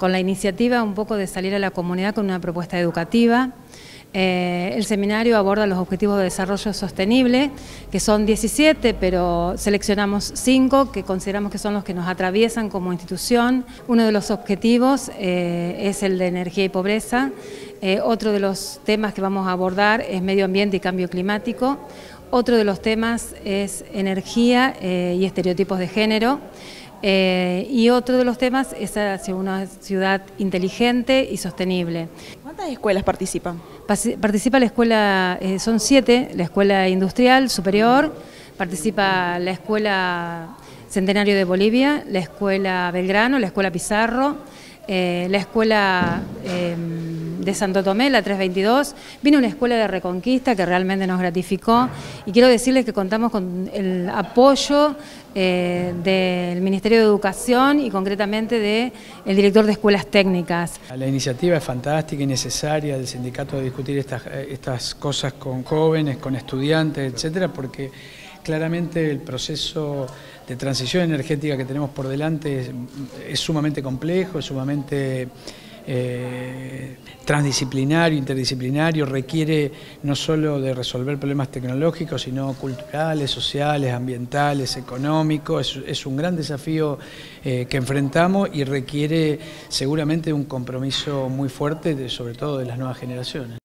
con la iniciativa un poco de salir a la comunidad con una propuesta educativa. Eh, el seminario aborda los objetivos de desarrollo sostenible, que son 17, pero seleccionamos 5 que consideramos que son los que nos atraviesan como institución. Uno de los objetivos eh, es el de energía y pobreza. Eh, otro de los temas que vamos a abordar es medio ambiente y cambio climático. Otro de los temas es energía y estereotipos de género. Y otro de los temas es hacia una ciudad inteligente y sostenible. ¿Cuántas escuelas participan? Participa la escuela, eh, son siete, la escuela industrial superior, participa la escuela Centenario de Bolivia, la escuela Belgrano, la escuela Pizarro, eh, la escuela em, de Santo Tomé, la 322. Vino una escuela de reconquista que realmente nos gratificó y quiero decirles que contamos con el apoyo eh, del Ministerio de Educación y concretamente del el director de escuelas técnicas. La iniciativa es fantástica y necesaria del sindicato de discutir estas, estas cosas con jóvenes, con estudiantes, etcétera, porque claramente el proceso de transición energética que tenemos por delante es, sumamente complejo, es sumamente eh, transdisciplinario, interdisciplinario, requiere no solo de resolver problemas tecnológicos, sino culturales, sociales, ambientales, económicos. Es, un gran desafío eh, que enfrentamos y requiere seguramente un compromiso muy fuerte, sobre todo de las nuevas generaciones.